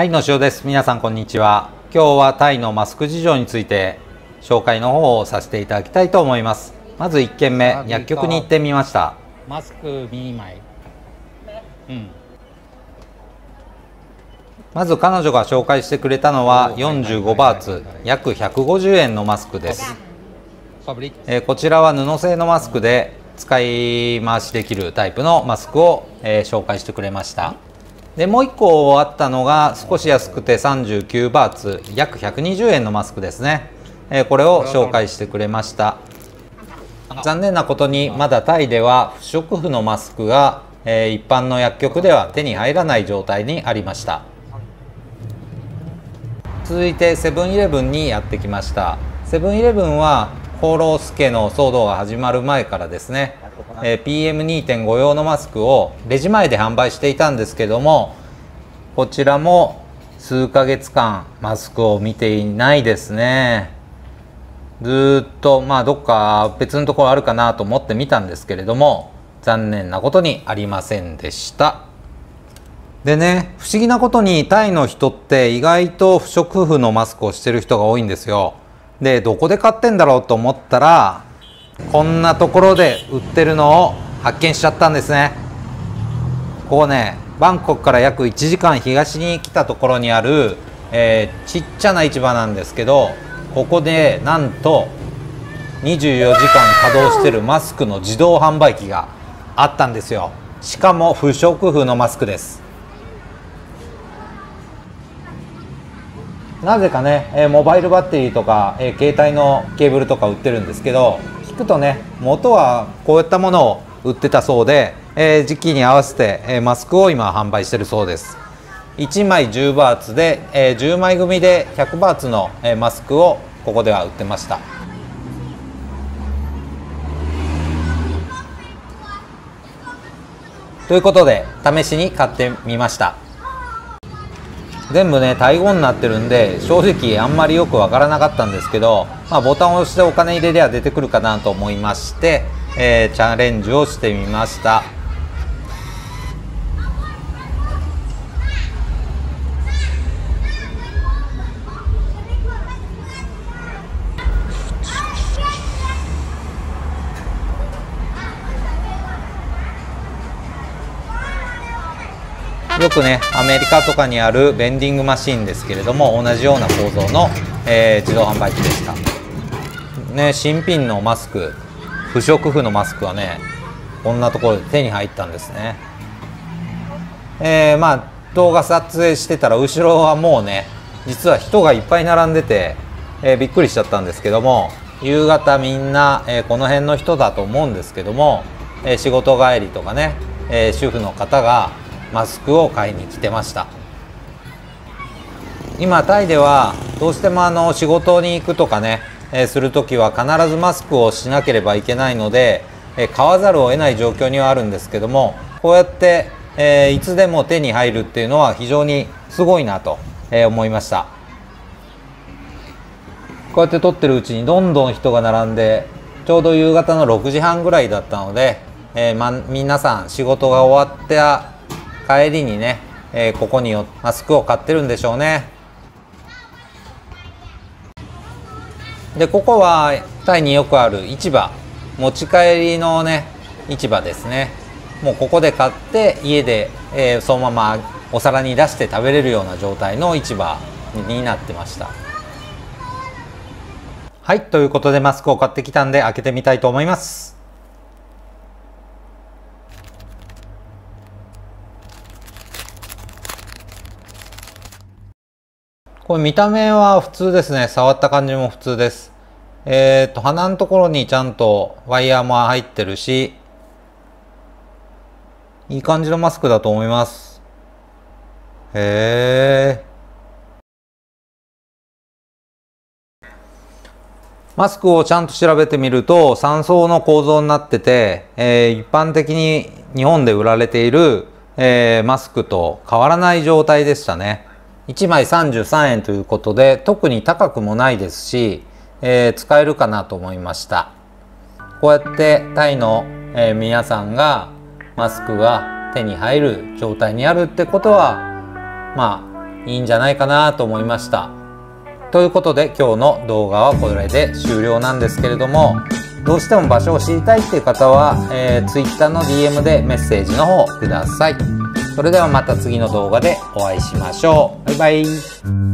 はい、のしおです。皆さんこんにちは。今日はタイのマスク事情について紹介の方をさせていただきたいと思います。まず1軒目、薬局に行ってみました。マスク2枚うんまず彼女が紹介してくれたのは45バーツ、約150円のマスクです。えーこちらは布製のマスクで使い回しできるタイプのマスクを、えー紹介してくれましたでもう1個あったのが少し安くて39バーツ約120円のマスクですね、えーこれを紹介してくれました。残念なことにまだタイでは不織布のマスクが、えー一般の薬局では手に入らない状態にありました。続いてセブンイレブンにやってきました。セブンイレブンはコロスケの騒動が始まる前からですね、え PM2.5 用のマスクをレジ前で販売していたんですけどもこちらも数ヶ月間マスクを見ていないですね。ずっとまあどっか別のところあるかなと思って見たんですけれども残念なことにありませんでした。でね不思議なことにタイの人って意外と不織布のマスクをしてる人が多いんですよ。でどこで買ってんだろうと思ったらこんなところで売ってるのを発見しちゃったんですね。ここねバンコクから約1時間東に来たところにある、えーちっちゃな市場なんですけどここでなんと24時間稼働してるマスクの自動販売機があったんですよ。しかも不織布のマスクです。なぜかね、えーモバイルバッテリーとか、えー携帯のケーブルとか売ってるんですけどくとね元はこういったものを売ってたそうで、えー時期に合わせて、えーマスクを今販売してるそうです。1枚10バーツで、えー10枚組で100バーツの、えーマスクをここでは売ってました。ということで試しに買ってみました。全部ねタイ語になってるんで正直あんまりよくわからなかったんですけど、まあ、ボタンを押してお金入れりゃ出てくるかなと思いまして、えーチャレンジをしてみました。よくねアメリカとかにあるベンディングマシンですけれども同じような構造の、えー自動販売機でした。ね新品のマスク不織布のマスクはねこんなところで手に入ったんですね。えーまあ動画撮影してたら後ろはもうね実は人がいっぱい並んでて、えーびっくりしちゃったんですけども夕方みんな、えーこの辺の人だと思うんですけども、えー仕事帰りとかね、え主婦の方がマスクを買いに来てました。今タイではどうしてもあの仕事に行くとかね、えーする時は必ずマスクをしなければいけないので、えー買わざるを得ない状況にはあるんですけどもこうやって、えーいつでも手に入るっていうのは非常にすごいなと、えー思いました。こうやって撮ってるうちにどんどん人が並んでちょうど夕方の6時半ぐらいだったので、えーま、皆さん仕事が終わった帰りにね、えーここにマスクを買ってるんでしょうね。でここはタイによくある市場。持ち帰りのね市場ですね。もうここで買って家で、えーそのままお皿に出して食べれるような状態の市場になってました。はいということでマスクを買ってきたんで開けてみたいと思います。これ見た目は普通ですね。触った感じも普通です。えっ、と鼻のところにちゃんとワイヤーも入ってるしいい感じのマスクだと思います。へえマスクをちゃんと調べてみると3層の構造になってて、えー一般的に日本で売られている、えーマスクと変わらない状態でしたね。1枚33円ということで特に高くもないですし、えー使えるかなと思いました。こうやってタイの、えー皆さんがマスクが手に入る状態にあるってことはまあいいんじゃないかなと思いました。ということで今日の動画はこれで終了なんですけれどもどうしても場所を知りたいっていう方は、えー、Twitter の DM でメッセージの方ください。それではまた次の動画でお会いしましょう。バイバイ